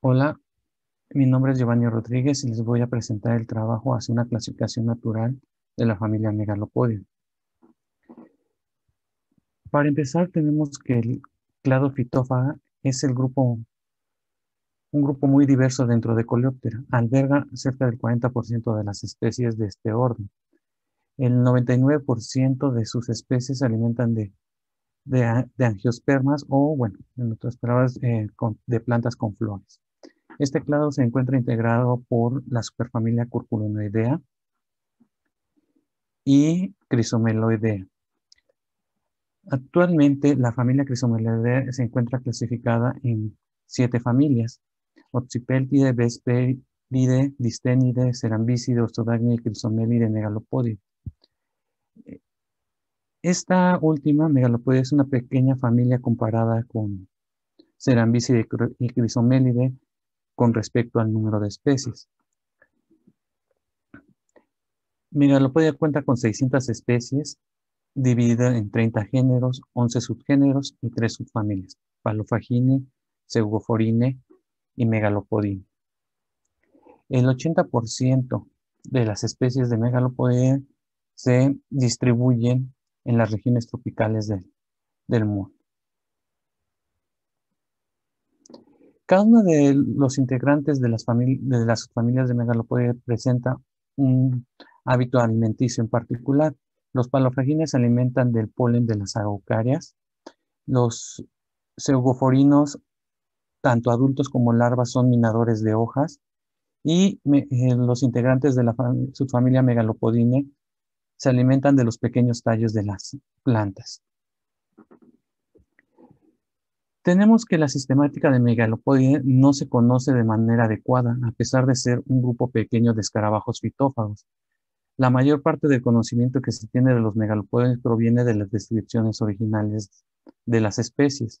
Hola, mi nombre es Giovanni Rodríguez y les voy a presentar el trabajo hacia una clasificación natural de la familia Megalopodia. Para empezar, tenemos que el clado fitófaga es el grupo, un grupo muy diverso dentro de Coleoptera. Alberga cerca del 40% de las especies de este orden. El 99% de sus especies se alimentan de, de, angiospermas o, bueno, en otras palabras, eh, de plantas con flores. Este clado se encuentra integrado por la superfamilia Curculonoidea y Crisomeloidea. Actualmente, la familia Crisomeloidea se encuentra clasificada en siete familias: Oxipeltide, Vesperide, Distenide, Cerambicide, Ostodagne, Crisomelide, Megalopodide. Esta última, Megalopodide, es una pequeña familia comparada con Cerambicide y Crisomelide, con respecto al número de especies. Megalopodia cuenta con 600 especies, dividida en 30 géneros, 11 subgéneros y 3 subfamilias, Palofagine, Pseugoforine y Megalopodine. El 80% de las especies de Megalopodia se distribuyen en las regiones tropicales del mundo. Cada uno de los integrantes de las, de familias de megalopodia presenta un hábito alimenticio en particular. Los palofagines se alimentan del polen de las araucarias. Los pseudoforinos, tanto adultos como larvas, son minadores de hojas. Y eh, los integrantes de la subfamilia megalopodine se alimentan de los pequeños tallos de las plantas. Tenemos que la sistemática de Megalopodia no se conoce de manera adecuada, a pesar de ser un grupo pequeño de escarabajos fitófagos. La mayor parte del conocimiento que se tiene de los megalopodios proviene de las descripciones originales de las especies.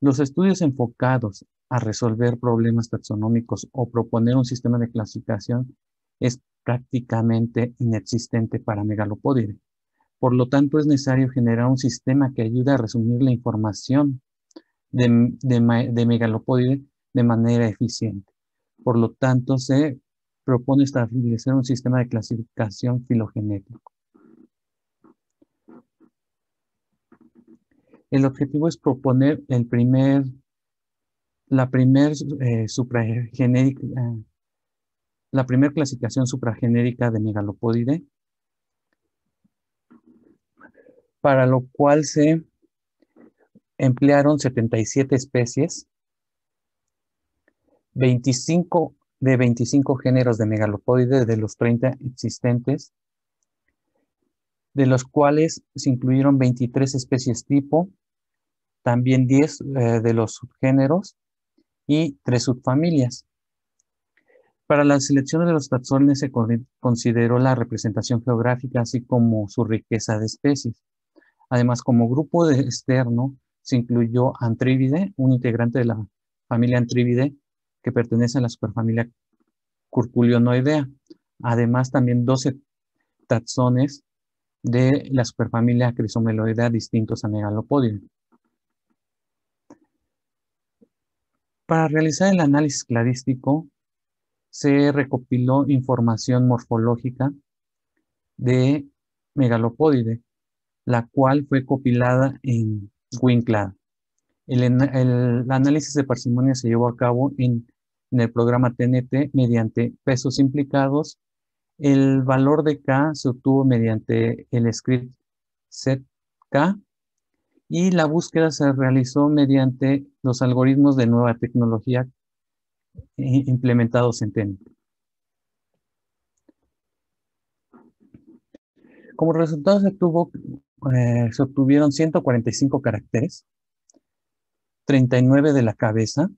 Los estudios enfocados a resolver problemas taxonómicos o proponer un sistema de clasificación es prácticamente inexistente para Megalopodidae. Por lo tanto, es necesario generar un sistema que ayude a resumir la información de, de, de manera eficiente. Por lo tanto, se propone establecer un sistema de clasificación filogenético. El objetivo es proponer el primer, la primer eh, la primera clasificación supragenérica de megalopodide para lo cual se emplearon 77 especies, 25 de 25 géneros de megalopódides de los 30 existentes, de los cuales se incluyeron 23 especies tipo, también 10 eh, de los subgéneros y 3 subfamilias. Para la selección de los taxones se consideró la representación geográfica así como su riqueza de especies. Además, como grupo de externo, se incluyó Antrivide, un integrante de la familia Antrivide que pertenece a la superfamilia Curculionoidea. Además, también 12 taxones de la superfamilia Crisomeloidea distintos a Megalopodium. Para realizar el análisis cladístico, se recopiló información morfológica de Megalopodide, la cual fue compilada en WinCloud. El, análisis de parsimonia se llevó a cabo en, el programa TNT mediante pesos implicados. El valor de K se obtuvo mediante el script setk y la búsqueda se realizó mediante los algoritmos de nueva tecnología eh, implementados en TNT. Como resultado se eh, obtuvieron 145 caracteres, 39 de la cabeza,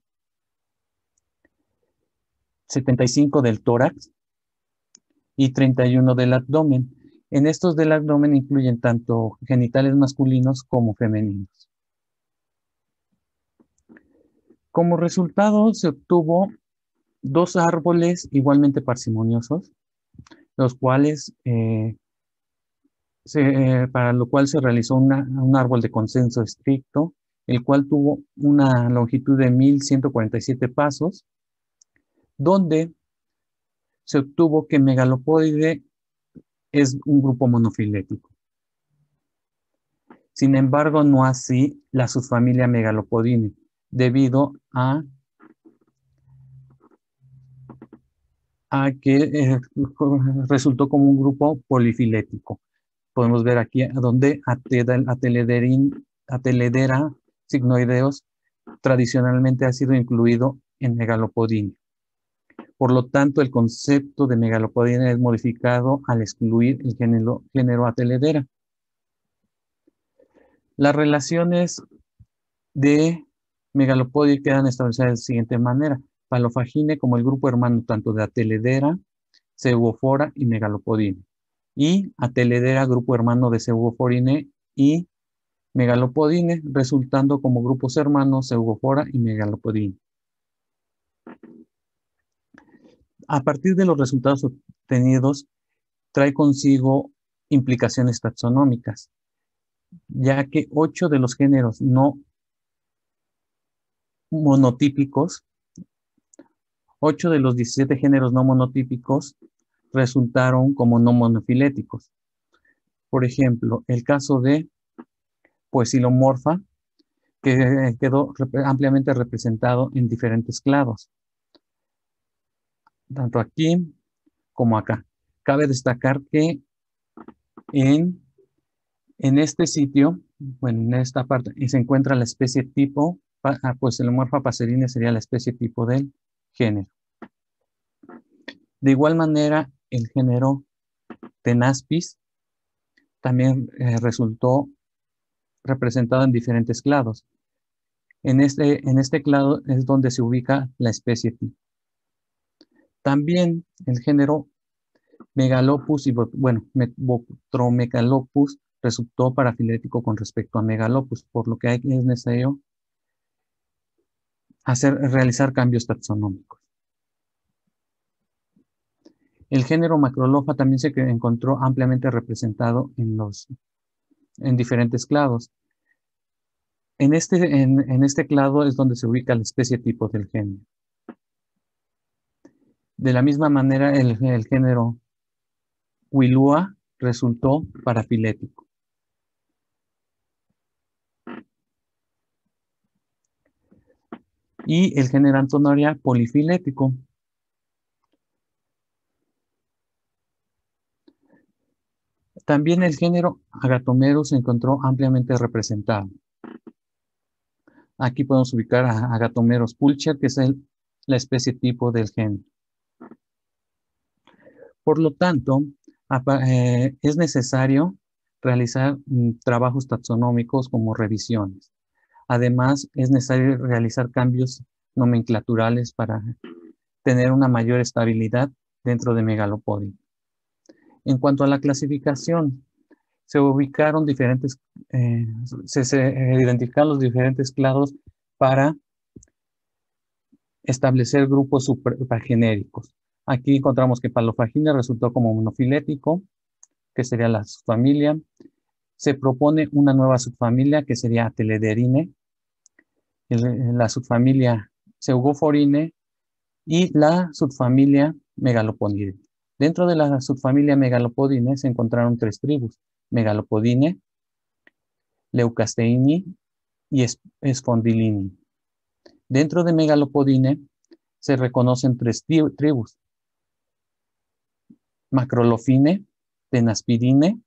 75 del tórax y 31 del abdomen. En estos del abdomen incluyen tanto genitales masculinos como femeninos. Como resultado se obtuvo dos árboles igualmente parsimoniosos, los cuales eh, para lo cual se realizó un árbol de consenso estricto el cual tuvo una longitud de 1147 pasos, donde se obtuvo que Megalopodide es un grupo monofilético. Sin embargo, no así la subfamilia Megalopodine, debido a, a que eh, resultó como un grupo polifilético. Podemos ver aquí donde Ateledera signoideos tradicionalmente ha sido incluido en Megalopodine. Por lo tanto, el concepto de megalopodina es modificado al excluir el género, ateledera. Las relaciones de megalopodia quedan establecidas de la siguiente manera. Palofagine como el grupo hermano tanto de ateledera, Ceugofora y megalopodine. Y ateledera, grupo hermano de Ceugoforine y megalopodine, resultando como grupos hermanos Ceugofora y megalopodine. a partir de los resultados obtenidos, trae consigo implicaciones taxonómicas, ya que ocho de los géneros no monotípicos, ocho de los 17 géneros no monotípicos resultaron como no monofiléticos. Por ejemplo, el caso de Poesilomorfa, que quedó ampliamente representado en diferentes clados tanto aquí como acá. Cabe destacar que en, en este sitio, bueno, en esta parte, se encuentra la especie tipo, ah, pues el Morfa passerine sería la especie tipo del género. De igual manera, el género Tenaspis también eh, resultó representado en diferentes clados. En este, en este clado es donde se ubica la especie tipo. También el género Megalopus y, bueno, Botromegalopus resultó parafilético con respecto a Megalopus, por lo que es necesario hacer, realizar cambios taxonómicos. El género Macrolofa también se encontró ampliamente representado en, los, en diferentes clados. En este, en este clado es donde se ubica la especie tipo del género. De la misma manera, el, género Huilúa resultó parafilético. Y el género Antonoria polifilético. También el género Agatomerus se encontró ampliamente representado. Aquí podemos ubicar a Agatomeros pulcher, que es la especie tipo del género. Por lo tanto, eh, es necesario realizar mm, trabajos taxonómicos como revisiones. Además, es necesario realizar cambios nomenclaturales para tener una mayor estabilidad dentro de Megalopodia. En cuanto a la clasificación, se ubicaron diferentes, eh, se, identificaron los diferentes clados para establecer grupos supergenéricos. Aquí encontramos que Palofagina resultó como monofilético, que sería la subfamilia. Se propone una nueva subfamilia que sería Telederine, la subfamilia Seugoforine y la subfamilia Megalopodine. Dentro de la subfamilia Megalopodine se encontraron tres tribus, Megalopodine, Leucasteini y Spondylini. Dentro de Megalopodine se reconocen tres tribus, Macrolofine, Tenaspidine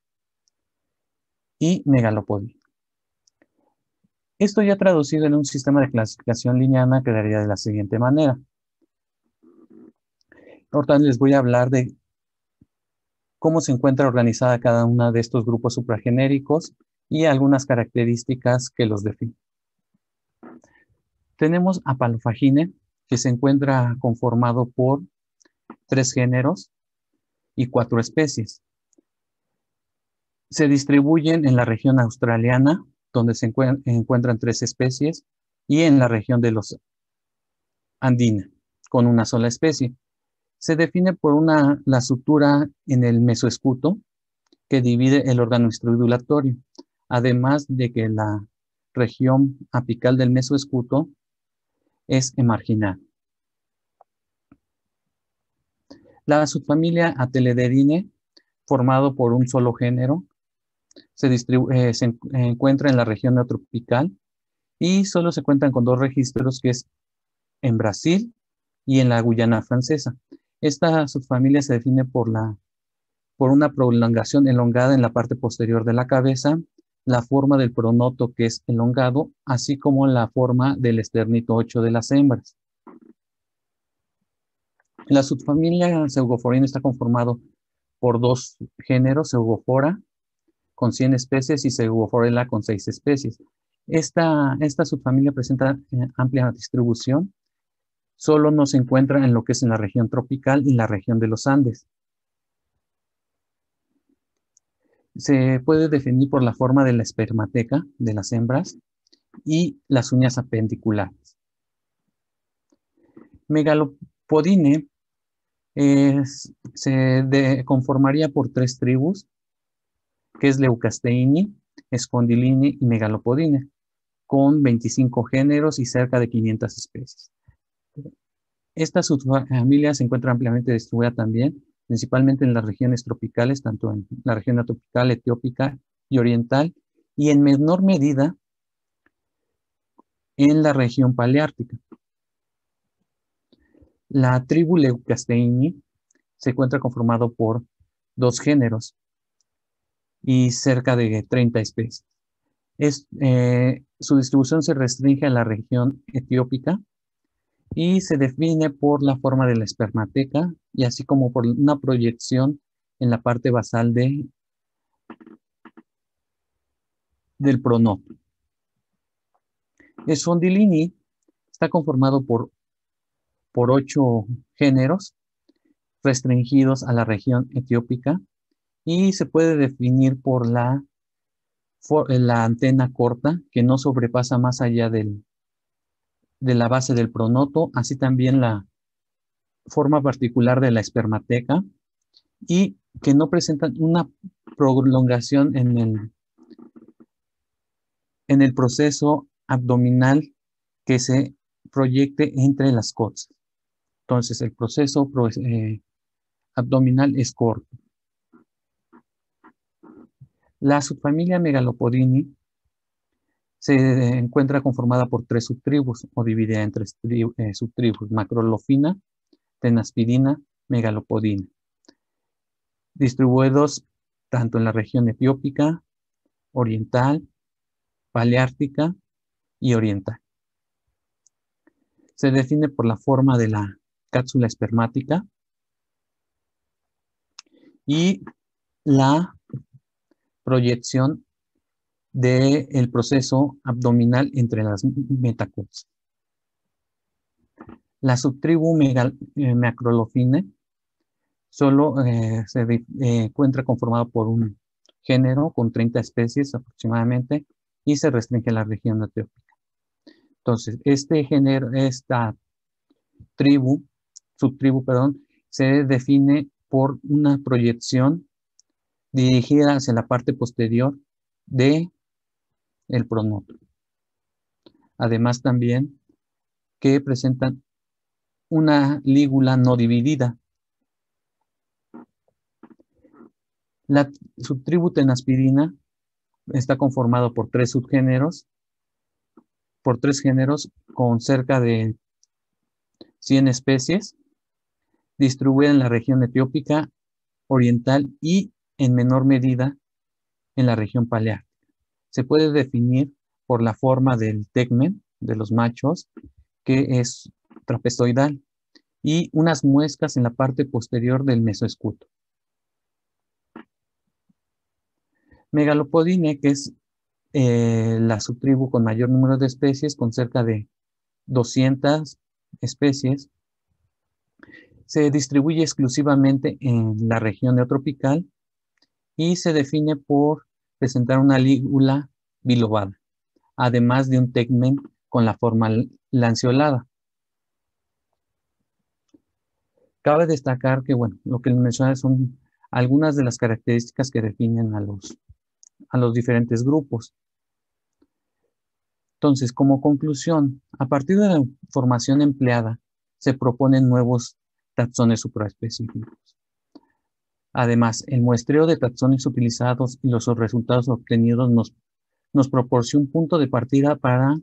y Megalopodine. Esto ya traducido en un sistema de clasificación lineana quedaría de la siguiente manera. Ahora les voy a hablar de cómo se encuentra organizada cada uno de estos grupos supragenéricos y algunas características que los definen. Tenemos a Palofagine, que se encuentra conformado por tres géneros, y cuatro especies. Se distribuyen en la región australiana, donde se encuentran tres especies, y en la región de los andina, con una sola especie. Se define por una, la sutura en el mesoescuto que divide el órgano estridulatorio, además de que la región apical del mesoescuto es emarginal. La subfamilia Atelederine, formado por un solo género, se, eh, encuentra en la región neotropical y solo se cuentan con dos registros, que es en Brasil y en la Guyana francesa. Esta subfamilia se define por, la, por una prolongación elongada en la parte posterior de la cabeza, la forma del pronoto que es elongado, así como la forma del esternito 8 de las hembras. La subfamilia Seugoforina está conformado por dos géneros, Seugofora con 100 especies y Seugoforella con 6 especies. Esta, esta subfamilia presenta eh, amplia distribución, solo no se encuentra en lo que es en la región tropical y la región de los Andes. Se puede definir por la forma de la espermateca de las hembras y las uñas apendiculares. Megalopodine se conformaría por tres tribus, que es Leucasteini, Spondylini y Megalopodine con 25 géneros y cerca de 500 especies. Esta subfamilia se encuentra ampliamente distribuida también, principalmente en las regiones tropicales, tanto en la región tropical, etiópica y oriental, y en menor medida en la región paleártica. La tribu Leucasteini se encuentra conformado por dos géneros y cerca de 30 especies. Es, eh, su distribución se restringe a la región etiópica y se define por la forma de la espermateca y así como por una proyección en la parte basal de, del pronoto. El Sondilini está conformado por, por ocho géneros restringidos a la región etiópica y se puede definir por la eh, la antena corta que no sobrepasa más allá del, de la base del pronoto, así también la forma particular de la espermateca y que no presentan una prolongación en el, en el proceso abdominal que se proyecte entre las costas. Entonces, el proceso eh, abdominal es corto. La subfamilia Megalopodini se encuentra conformada por tres subtribus o dividida en tres eh, subtribus, macrolofina, tenaspidina, megalopodina, distribuidos tanto en la región etiópica, oriental, paleártica y oriental. Se define por la forma de la cápsula espermática y la proyección del proceso abdominal entre las metacots. La subtribu eh, macrolofine solo eh, se eh, encuentra conformada por un género con 30 especies aproximadamente y se restringe a la región etiópica. Entonces, este género, esta tribu, subtribu, perdón, se define por una proyección dirigida hacia la parte posterior de el pronoto. Además también que presentan una lígula no dividida. La subtribu tenaspirina está conformado por tres subgéneros, por tres géneros con cerca de 100 especies, distribuida en la región etiópica, oriental y en menor medida en la región paleártica. Se puede definir por la forma del tegmen de los machos, que es trapezoidal, y unas muescas en la parte posterior del mesoescuto. Megalopodine, que es eh, la subtribu con mayor número de especies, con cerca de 200 especies, se distribuye exclusivamente en la región neotropical y se define por presentar una lígula bilobada, además de un tegmen con la forma lanceolada. Cabe destacar que, bueno, lo que menciona son algunas de las características que definen a los, a los diferentes grupos. Entonces, como conclusión, a partir de la información empleada, se proponen nuevos taxones supraespecíficos. Además, el muestreo de taxones utilizados y los resultados obtenidos nos, proporciona un punto de partida para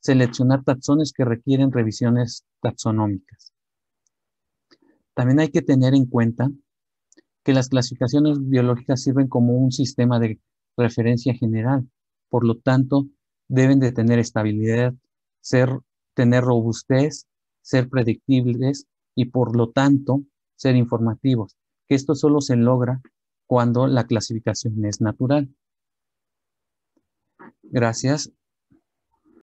seleccionar taxones que requieren revisiones taxonómicas. También hay que tener en cuenta que las clasificaciones biológicas sirven como un sistema de referencia general, por lo tanto, deben de tener estabilidad, ser, tener robustez, ser predictibles y por lo tanto ser informativos, que esto solo se logra cuando la clasificación es natural. Gracias.